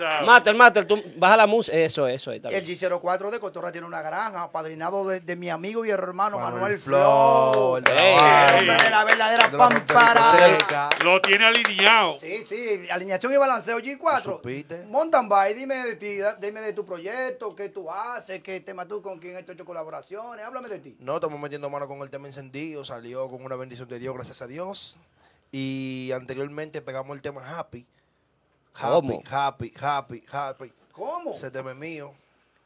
sabes. Mater, Mater, tú baja la música. Eso, eso. Ahí, está El bien. G04 de Cotorra tiene una granja, apadrinado de, de mi amigo y hermano Manuel, Manuel Flow. Flow, el de la Ey. vaina, El hombre de la verdadera la pampara. Lo tiene alineado. Sí, sí, alineación y balanceo G4. ¿Supiste? Mountain bike, dime de ti, dime de tu proyecto, qué tú haces, qué tema tú, con quién has hecho colaboraciones, háblame de ti. No, estamos metiendo mano con el tema encendido, salió con una bendición de Dios, gracias a Dios. Y anteriormente pegamos el tema Happy. Happy, ¿Cómo? happy, happy, happy. ¿Cómo? Ese tema es mío.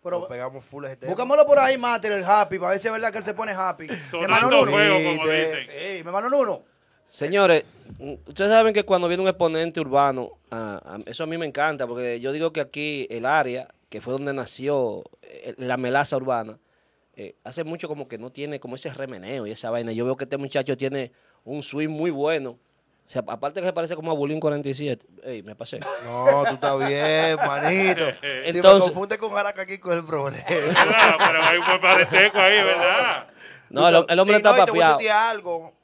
Pero- Lo pegamos full ese tema. Búscamelo por ahí, Mater, el happy, para ver si es verdad que él se pone happy. Sonando Nuno. fuego, como dicen. Sí, mi hermano Nuno. Señores, ustedes saben que cuando viene un exponente urbano, ah, eso a mí me encanta, porque yo digo que aquí el área, que fue donde nació eh, la melaza urbana, eh, hace mucho como que no tiene como ese remeneo y esa vaina. Yo veo que este muchacho tiene un swing muy bueno. O sea, aparte que se parece como a Bulín 47. Ey, me pasé. No, tú estás bien, manito. si me confunde con Jaraca aquí con el problema. ¿Verdad? Pero hay un buen pareteco ahí, ¿verdad? No, el, el hombre Y está no, y te voy a algo.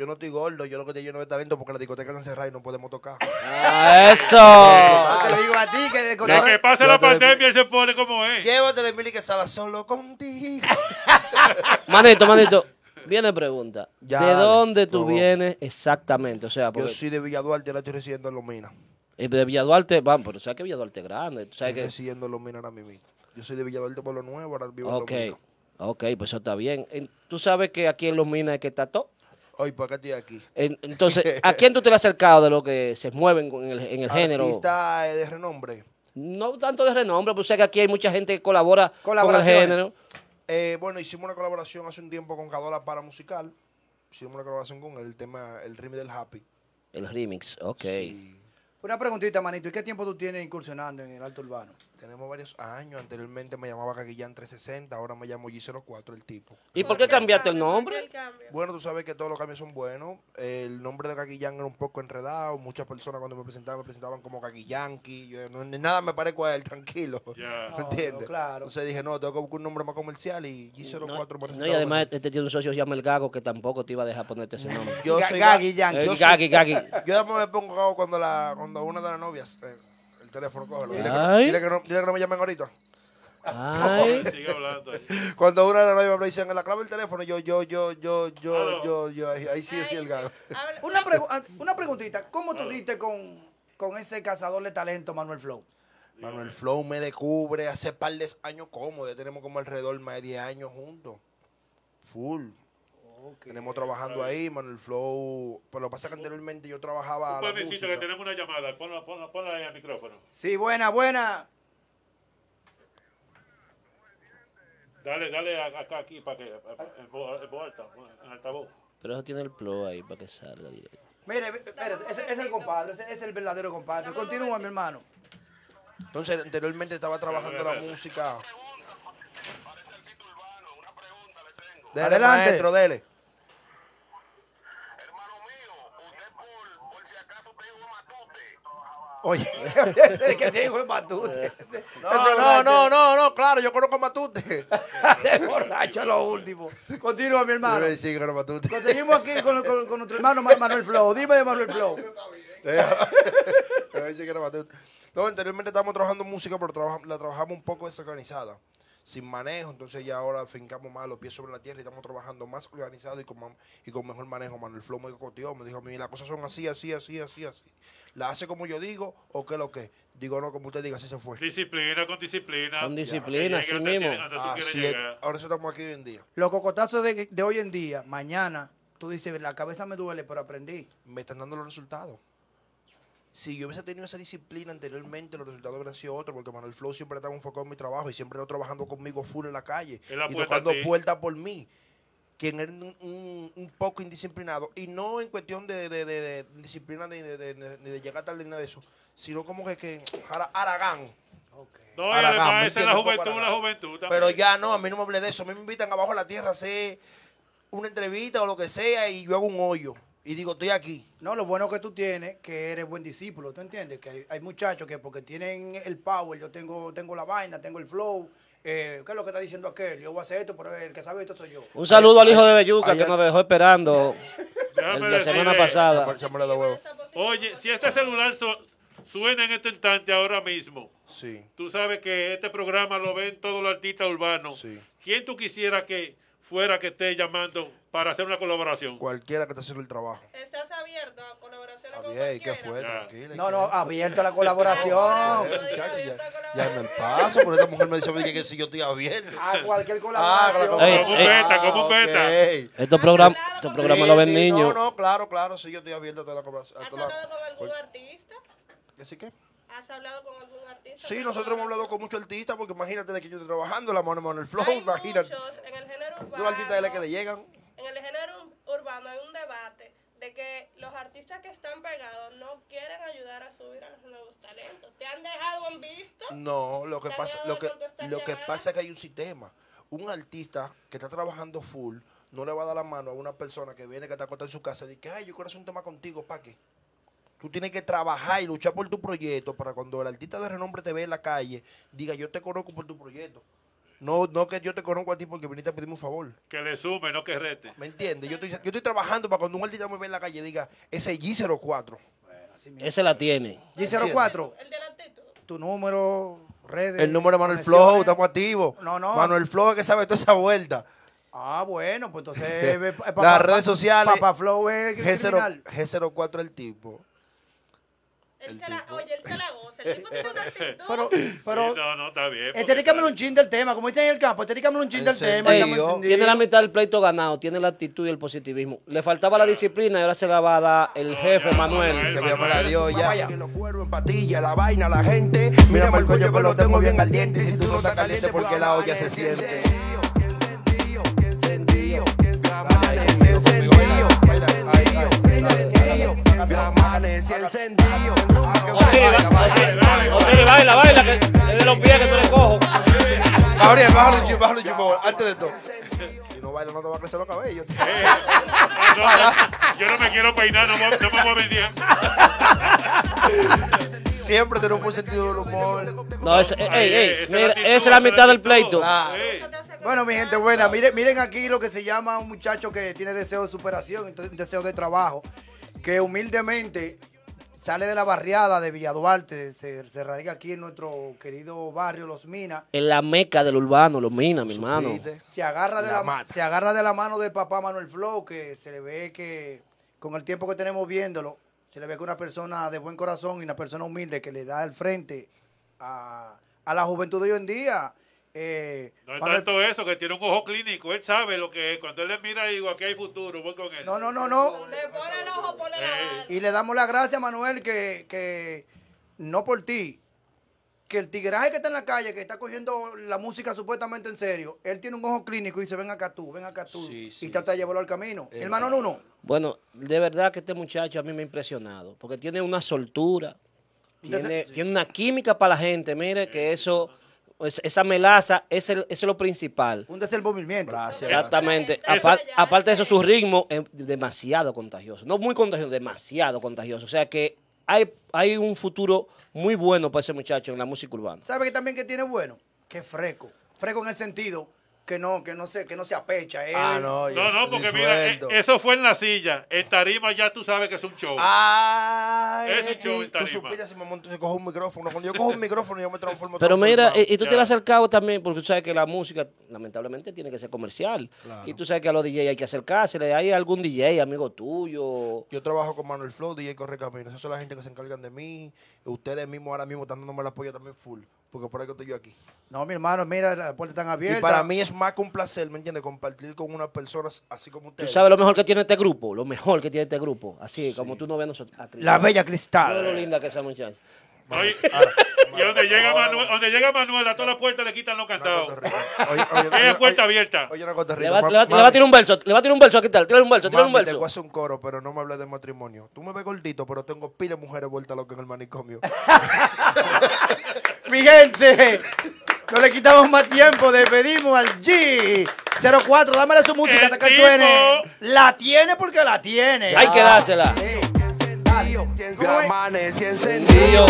Yo no estoy gordo, yo lo que estoy lleno de talento porque las discotecas están cerradas y no podemos tocar. Ah, ¡Eso! Yo te digo a ti que de De que pase la pandemia, él se pone como es. Llévate de Mili que sala solo contigo. Manito, manito, viene pregunta. Ya, ¿De dónde tú vienes exactamente? O sea, Yo soy de Villa Duarte, la estoy residiendo en Los Minas. eh, de Villaduarte, vamos, pero sabes que Villaduarte es grande. Tú sabes Estoy que residiendo en Los Minas ahora mismo. Yo soy de Villa Duarte por lo nuevo, ahora vivo Ok, en Los Minas. ok, pues eso está bien. En- Tú sabes que aquí en Los Minas es que está todo. Hoy, ¿para qué estoy aquí? En- Entonces, ¿a quién tú te has acercado de lo que se mueven en el, en el género? Artista eh, de renombre. No tanto de renombre, pues sé que aquí hay mucha gente que colabora con el género. Eh, bueno, hicimos una colaboración hace un tiempo con Cadola para musical. Hicimos una colaboración con el tema, el remix del Happy. El remix, ok. Sí. Una preguntita, manito, ¿y qué tiempo tú tienes incursionando en el alto urbano? Tenemos varios años. Anteriormente me llamaba Caguillán 360, ahora me llamo G04 el tipo. ¿Y por qué cambiaste el nombre? Bueno, tú sabes que todos los cambios son buenos. El nombre de Caguillán era un poco enredado. Muchas personas cuando me presentaban me presentaban como Caguillanqui. Yo no, ni nada me parezco a él, tranquilo. Ya. ¿Me entiendes? no, claro. Entonces dije, no, tengo que buscar un nombre más comercial y G04 me No, y además este tiene un socio que se llama El Gago que tampoco te iba a dejar ponerte ese nombre. Yo soy Gaggy Ga- Yankee. El yo soy- Gaggy, Gaggy. Yo me pongo gago cuando, la, cuando una de las novias, eh, el teléfono, cógelo. Dile que, no, Ay. dile, que no, dile que no me llamen ahorita. Ay, Sigue hablando ahí. Cuando una de las novias me dicen, en la clave del teléfono, yo, yo, yo, yo, yo, Aló. yo, yo, ahí, ahí sí, sí, el gago. Una, pregu- ah, una preguntita, ¿cómo tú diste con, con ese cazador de talento, Manuel Flow? Manuel Flow me descubre hace par de años cómodo, ya tenemos como alrededor más de 10 años juntos. Full. Tenemos trabajando ahí, Manuel Flow. Pero lo que pasa es que anteriormente yo trabajaba Un la permisito música. que tenemos una llamada. Ponla, ponla, ponla ahí al micrófono. Sí, buena, buena. Dale, dale acá, aquí, para que. En voz en voz alta, en altavoz. pero eso tiene el pro ahí para que salga directo. Mire, espérate, ese ese es el compadre, ese ese es el verdadero compadre. Continúa, mi hermano. Entonces, anteriormente estaba trabajando la música. Dele, Adelante. maestro, dele. Hermano mío, usted por, por si acaso tengo un matute. Oye, el que te dijo es Matute. No, no, no, no, no, claro, yo conozco a Matute. De borracho lo último. Continúa, mi hermano. Matute. Conseguimos aquí con, con- con nuestro hermano Ma- Manuel Flow. Dime de Manuel Flow. No, anteriormente estábamos trabajando música, pero la trabajamos un poco desorganizada, sin manejo. Entonces ya ahora fincamos más los pies sobre la tierra y estamos trabajando más organizado y con, y con mejor manejo. Manuel Flow me coteó, me dijo a mí, las cosas son así, así, así, así, así. ¿La hace como yo digo o qué lo que? Digo, no, como usted diga, así se fue. Disciplina con disciplina. Con disciplina, así mismo. Así es. Ahora estamos aquí hoy en día. Los cocotazos de, de hoy en día, mañana, tú dices, la cabeza me duele, pero aprendí. me están dando los resultados. Si yo hubiese tenido esa disciplina anteriormente, los resultados hubieran sido otros, porque Manuel Flow siempre estaba enfocado en mi trabajo y siempre estaba trabajando conmigo full en la calle y tocando a puertas por mí. Quien era un, un- un poco indisciplinado, y no en cuestión de, de- de- de disciplina ni de, de- de- ni de llegar tarde ni nada de eso, sino como que, que Ara- Aragán. No, y Aragán, ¿me además esa es la juventud, la juventud. también. Pero ya no, a mí no me hable de eso. A mí me invitan abajo de la tierra a hacer una entrevista o lo que sea y yo hago un hoyo. Y digo, estoy aquí. No, lo bueno que tú tienes, que eres buen discípulo, ¿tú entiendes? Que hay, hay muchachos que porque tienen el power, yo tengo, tengo la vaina, tengo el flow, eh, ¿qué es lo que está diciendo aquel? Yo voy a hacer esto, pero el que sabe esto soy yo. Un saludo al hijo de Belluca que nos dejó esperando el- la semana pasada. Oye, si este celular so- suena en este instante ahora mismo. Sí. Tú sabes que este programa lo ven todos los artistas urbanos. Sí. ¿Quién tú quisieras que fuera que esté llamando para hacer una colaboración? Cualquiera que te haciendo el trabajo. ¿Estás abierto a colaboraciones con bien, ¿y ¿qué cualquiera? fue? Ya. Tranquila. No, no, ¿qué? abierto a la colaboración. Ya, colaboración. ya me paso, pero esta mujer me dice oye, que si yo estoy abierto. A cualquier Ah, colaboración. Como un beta, como un beta. Estos programas Sí, lo ven sí, niños. No, no, claro, claro, sí, yo estoy abierto a toda la conversación. ¿Has hablado con algún artista? ¿Así que? ¿Has hablado con algún artista? Sí, nosotros hemos hablado con muchos artistas, porque imagínate de que yo estoy trabajando la mano en el flow, Hay imagínate. muchos en el género Los urbano. artistas de la que le llegan. En el género urbano hay un debate de que los artistas que están pegados no quieren ayudar a subir a los nuevos talentos. ¿Te han dejado en visto? No, lo que ¿Te han pasa, lo que, lo que pasa es que hay un sistema. Un artista que está trabajando full no le va a dar la mano a una persona que viene que está acostada en su casa y dice, ay, yo quiero hacer un tema contigo, ¿para qué? Tú tienes que trabajar y luchar por tu proyecto para cuando el artista de renombre te ve en la calle, diga, yo te conozco por tu proyecto. No, no que yo te conozco a ti porque viniste a pedirme un favor. Que le sume, no que rete. ¿Me entiendes? Yo estoy, yo estoy trabajando para cuando un artista me ve en la calle diga, ese G04. Ese la tiene. G04, El de la actitud. tu número, redes. El número de Manuel. Flow, estamos activos. No, no. Manuel Flow es que sabe toda esa vuelta. Ah, bueno, pues entonces. eh, pa- pa- Las pa- redes sociales. Papá Flow es el criminal. G0, G04 el tipo. Él se la, oye, él se la goza. El tipo tiene una actitud. Pero, Sí, pero, no, no, está bien. esterícame un chin del tema, como dicen en el campo, esterícame un chin ¿En del tema. Ey. Tiene la mitad del pleito ganado, tiene la actitud y el positivismo. Le faltaba la disciplina y ahora se la va a dar el jefe Manuel. Que me la dio ya. Que los cuervos en patilla, la vaina, la gente. Mira el cuello que lo tengo bien al diente. Si tú no estás caliente, porque la olla se siente. Baila, baila, que es de los pies que tú le cojo. Gabriel, bájalo bájalo antes de todo. Si no baila, no te va a crecer los cabellos. Eh, no, yo no me quiero peinar, no, me- no me voy a venir. Siempre tenemos un buen sentido del humor. No, ese, ey, ey, mira, esa es la mitad del pleito. Bueno, mi gente buena, miren, miren aquí lo que se llama un muchacho que tiene deseo de superación, un deseo de trabajo, que humildemente sale de la barriada de Villaduarte, se, se radica aquí en nuestro querido barrio Los Minas, En la meca del urbano, los mina, mi hermano. Se agarra, de La la, se agarra de la mano del papá Manuel Flow, que se le ve que con el tiempo que tenemos viéndolo, se le ve que una persona de buen corazón y una persona humilde que le da el frente a, a la juventud de hoy en día. Eh, No es tanto eso, que tiene un ojo clínico. Él sabe lo que es. Cuando él le mira, digo, aquí hay futuro, voy con él. no, no, no, no. Donde pone el ojo, pone la bala. Y le damos las gracias, Manuel, que, que no por ti, que el tigraje que está en la calle, que está cogiendo la música supuestamente en serio, él tiene un ojo clínico y dice, ven acá tú, ven acá tú, Sí, sí, y trata de llevarlo al camino. Eh, Hermano Nuno, Bueno, de verdad que este muchacho a mí me ha impresionado, porque tiene una soltura, tiene, Entonces- tiene una química para la gente, mire que eso, es- esa melaza, es el- es lo principal. un desenvolvimiento. Exactamente. Aparte de eso, su ritmo es demasiado contagioso. No muy contagioso, demasiado contagioso. O sea que hay, hay un futuro muy bueno para ese muchacho en la música urbana. ¿Sabe que también que tiene bueno? Que es fresco. Fresco en el sentido que no, que no se, que no se apecha. él- Ah, no, yo No, no, porque mira, eh, eso fue en la silla. En tarima ya tú sabes que es un show. Ay, Ese show y en tú tarima. si me monto, si cojo un micrófono. Cuando yo cojo un micrófono, yo me transformo. Pero mira, y, y tú Ya. te has acercado también, porque tú sabes que la música, lamentablemente, tiene que ser comercial. Y tú sabes que a los DJ hay que acercársele. ¿Hay algún DJ, amigo tuyo? Yo trabajo con Manuel Flow, DJ Correcaminos. Esas son la gente que se encargan de mí. Ustedes mismos ahora mismo están dándome el apoyo también full. Porque por ahí que estoy yo aquí. No, mi hermano, mira, las puertas están abiertas. Y para mí es más que un placer, ¿me entiendes? Compartir con unas personas así como Tú ustedes. sabes lo mejor que tiene este grupo, lo mejor que tiene este grupo. Así, como tú no ves a nosotros. a Cristal. La bella Mira lo cristal. linda que es esa muchacha. Oye, y donde llega Manuel, donde llega Manuel, a todas las puertas le quitan los cantados. oye, puerta abierta. Oye, una Le cotorrita. va, Ma- le va- le va a tirar un verso, le va a tirar un verso a quitar, tírale un verso, tírale un mami, te voy a verso. hacer un coro, pero no me hables de matrimonio. Tú me ves gordito, pero tengo pila de mujeres vueltas locas en el manicomio. Mi gente, no le quitamos más tiempo, despedimos al G04, dámele su música hasta que suene. La tiene porque la tiene. Hay que dársela. Sí. Ya amanecí encendido.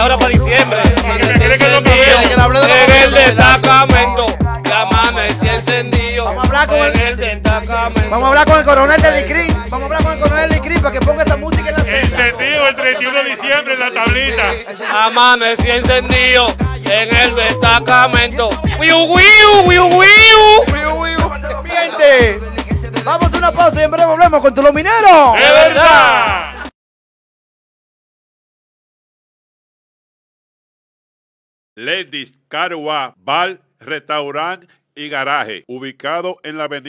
Ahora para diciembre. De En el destacamento. y amanecí encendido. Vamos a hablar con el- el destacamento. Vamos a hablar con el coronel del ICRIM. Vamos a hablar con el coronel del ICRIM para que ponga esta música en la cena. Encendido el 31 de diciembre en la tablita. Amanecí encendido en el destacamento. Wiu, wiu, wiu, wiu. Vamos a una pausa y en breve volvemos con tu los mineros. ¡Es verdad! Ladies Carwa Bar, Restaurant y Garaje, ubicado en la avenida